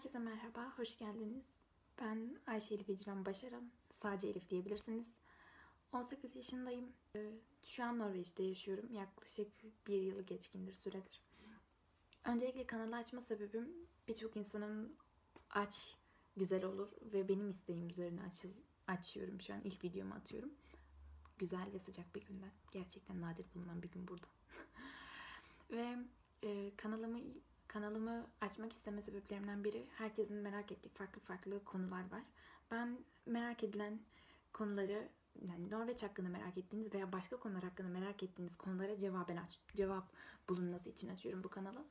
Herkese merhaba, hoş geldiniz. Ben Ayşe Elif İcran Başaran. Sadece Elif diyebilirsiniz. 18 yaşındayım. Ee, Şu an Norveç'te yaşıyorum. Yaklaşık bir yılı geçkindir süredir. Öncelikle kanalı açma sebebim birçok insanın aç, güzel olur ve benim isteğim üzerine açıl, açıyorum şu an. ilk videomu atıyorum. Güzel ve sıcak bir günden. Gerçekten nadir bulunan bir gün burada. ve e, kanalımı kanalımı açmak isteme sebeplerimden biri herkesin merak ettiği farklı farklı konular var. Ben merak edilen konuları yani Norveç hakkında merak ettiğiniz veya başka konular hakkında merak ettiğiniz konulara cevaben aç, cevap bulunması için açıyorum bu kanalı.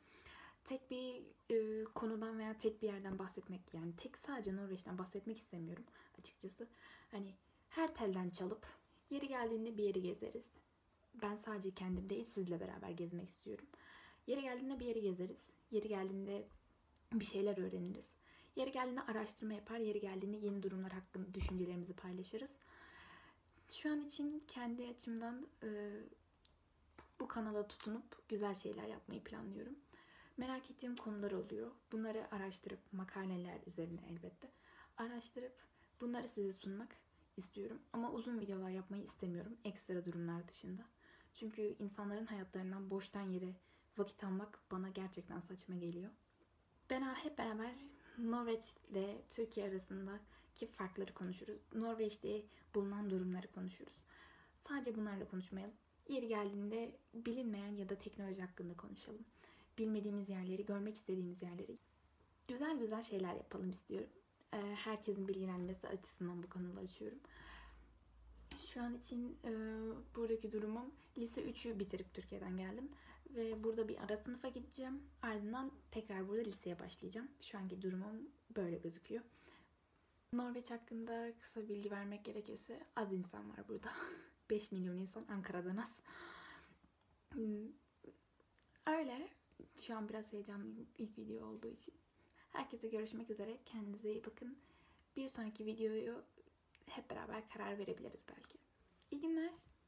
Tek bir e, konudan veya tek bir yerden bahsetmek yani tek sadece Norveç'ten bahsetmek istemiyorum açıkçası. Hani her telden çalıp yeri geldiğinde bir yeri gezeriz. Ben sadece kendim değil sizle beraber gezmek istiyorum. Yeri geldiğinde bir yeri gezeriz. Yeri geldiğinde bir şeyler öğreniriz. Yeri geldiğinde araştırma yapar, yeri geldiğinde yeni durumlar hakkında düşüncelerimizi paylaşırız. Şu an için kendi açımdan e, bu kanala tutunup güzel şeyler yapmayı planlıyorum. Merak ettiğim konular oluyor. Bunları araştırıp makaleler üzerine elbette araştırıp bunları size sunmak istiyorum. Ama uzun videolar yapmayı istemiyorum ekstra durumlar dışında. Çünkü insanların hayatlarından boştan yere vakit almak bana gerçekten saçma geliyor. Ben hep beraber Norveç ile Türkiye arasındaki farkları konuşuruz. Norveç'te bulunan durumları konuşuruz. Sadece bunlarla konuşmayalım. Yeri geldiğinde bilinmeyen ya da teknoloji hakkında konuşalım. Bilmediğimiz yerleri, görmek istediğimiz yerleri. Güzel güzel şeyler yapalım istiyorum. Herkesin bilgilenmesi açısından bu kanalı açıyorum. Şu an için e, buradaki durumum lise 3'ü bitirip Türkiye'den geldim. Ve burada bir ara sınıfa gideceğim. Ardından tekrar burada liseye başlayacağım. Şu anki durumum böyle gözüküyor. Norveç hakkında kısa bilgi vermek gerekirse az insan var burada. 5 milyon insan Ankara'dan az. Hmm, Öyle. Şu an biraz heyecanlıyım ilk video olduğu için. Herkese görüşmek üzere. Kendinize iyi bakın. Bir sonraki videoyu hep beraber karar verebiliriz belki. İyi günler.